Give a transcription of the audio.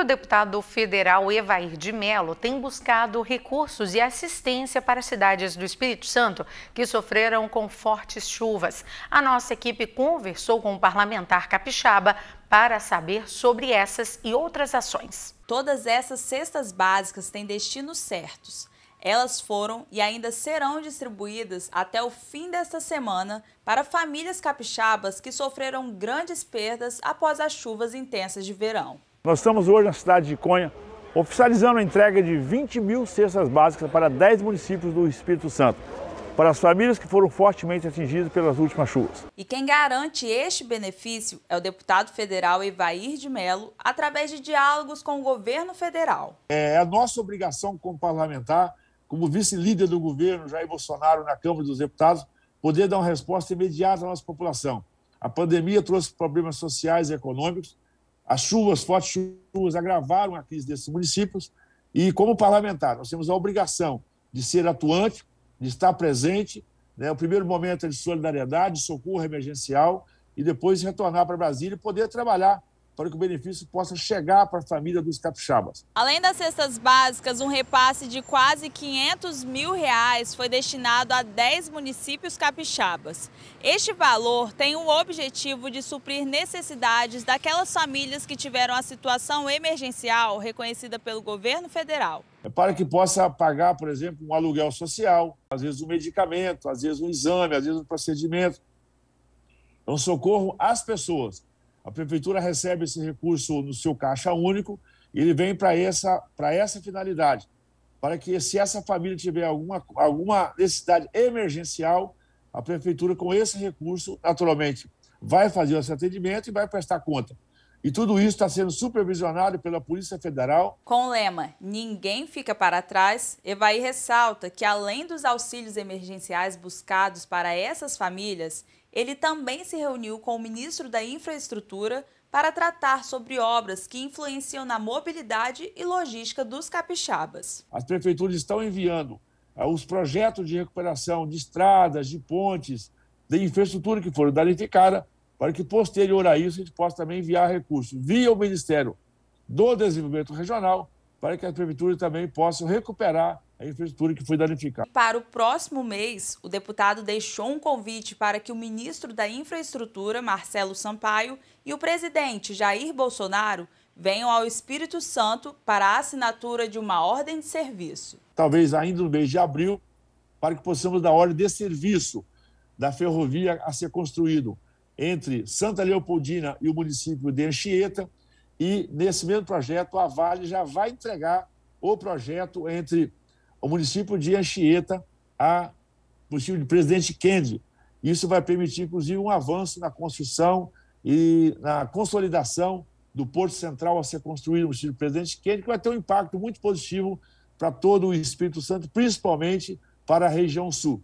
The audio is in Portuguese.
O deputado federal Evair de Mello tem buscado recursos e assistência para cidades do Espírito Santo que sofreram com fortes chuvas. A nossa equipe conversou com o parlamentar capixaba para saber sobre essas e outras ações. Todas essas cestas básicas têm destinos certos. Elas foram e ainda serão distribuídas até o fim desta semana para famílias capixabas que sofreram grandes perdas após as chuvas intensas de verão. Nós estamos hoje na cidade de Conha, oficializando a entrega de 20 mil cestas básicas para 10 municípios do Espírito Santo, para as famílias que foram fortemente atingidas pelas últimas chuvas. E quem garante este benefício é o deputado federal Evair de Mello, através de diálogos com o governo federal. É a nossa obrigação como parlamentar como vice-líder do governo Jair Bolsonaro na Câmara dos Deputados, poder dar uma resposta imediata à nossa população. A pandemia trouxe problemas sociais e econômicos, as chuvas, fortes chuvas, agravaram a crise desses municípios e, como parlamentar, nós temos a obrigação de ser atuante, de estar presente. Né? O primeiro momento é de solidariedade, de socorro emergencial e depois retornar para Brasília e poder trabalhar para que o benefício possa chegar para a família dos capixabas. Além das cestas básicas, um repasse de quase 500 mil reais foi destinado a 10 municípios capixabas. Este valor tem o objetivo de suprir necessidades daquelas famílias que tiveram a situação emergencial reconhecida pelo governo federal. É para que possa pagar, por exemplo, um aluguel social, às vezes um medicamento, às vezes um exame, às vezes um procedimento. É um socorro às pessoas a prefeitura recebe esse recurso no seu caixa único e ele vem para essa, essa finalidade, para que se essa família tiver alguma, alguma necessidade emergencial, a prefeitura com esse recurso, naturalmente, vai fazer esse atendimento e vai prestar conta. E tudo isso está sendo supervisionado pela Polícia Federal. Com o lema Ninguém fica para trás, Evaí ressalta que, além dos auxílios emergenciais buscados para essas famílias, ele também se reuniu com o ministro da Infraestrutura para tratar sobre obras que influenciam na mobilidade e logística dos capixabas. As prefeituras estão enviando uh, os projetos de recuperação de estradas, de pontes, de infraestrutura que foram danificadas, para que, posterior a isso, a gente possa também enviar recursos via o Ministério do Desenvolvimento Regional, para que as prefeituras também possam recuperar a infraestrutura que foi danificada. Para o próximo mês, o deputado deixou um convite para que o ministro da Infraestrutura, Marcelo Sampaio, e o presidente Jair Bolsonaro venham ao Espírito Santo para a assinatura de uma ordem de serviço. Talvez ainda no mês de abril, para que possamos dar ordem de serviço da ferrovia a ser construído entre Santa Leopoldina e o município de Anchieta. E nesse mesmo projeto, a Vale já vai entregar o projeto entre o município de Anchieta a município de Presidente Kennedy. Isso vai permitir, inclusive, um avanço na construção e na consolidação do Porto Central a ser construído no município de Presidente Kennedy, que vai ter um impacto muito positivo para todo o Espírito Santo, principalmente para a região sul.